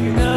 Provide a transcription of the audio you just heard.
no.